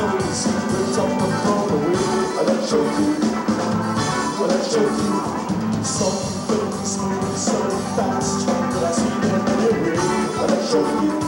memories the away. I let show you, I show you. Fast I see them anyway. I show you.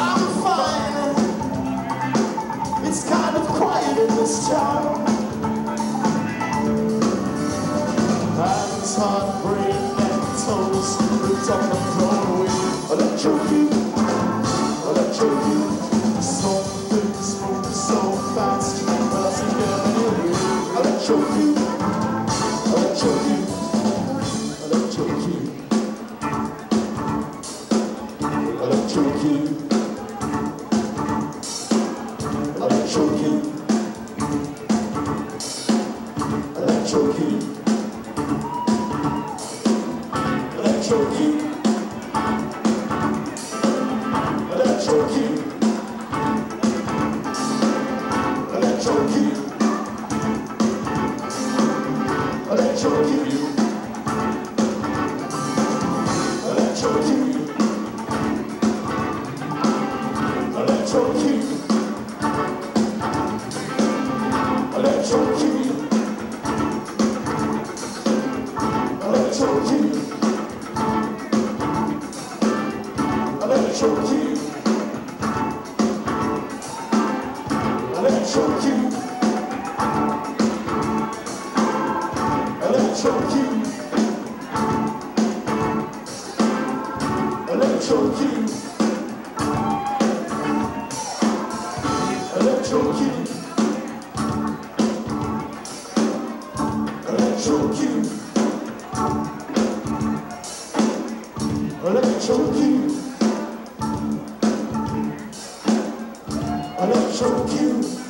I'm fine. It's kind of quiet in this town. Heartbreak and toast. Roots on the floor electro. Electrocute. Electrocute. choke you. Let me choke you. Let me choke you. Let me choke you. You.